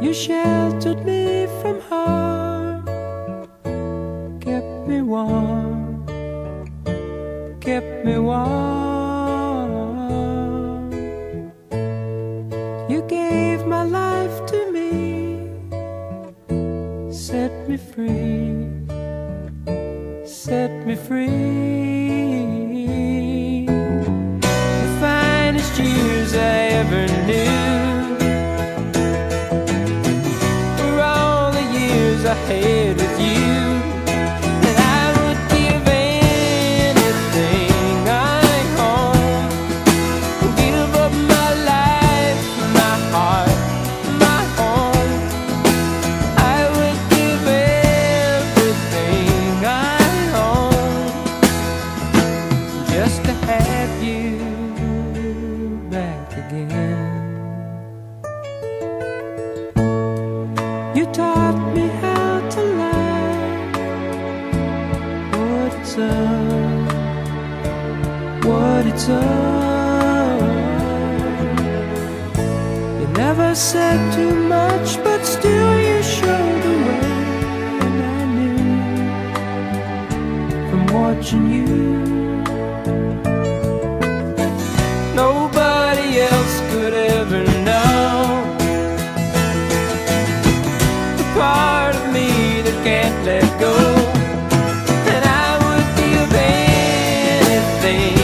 You sheltered me from harm, kept me warm, kept me warm. You gave my life to me, set me free, set me free. I with you. And I would give anything I own. Give up my life, my heart, my home. I would give everything I own just to have you back again. what it's all. You never said too much, but still you showed the way, and I knew from watching you. Nobody else could ever know the part of me that can't let go. thing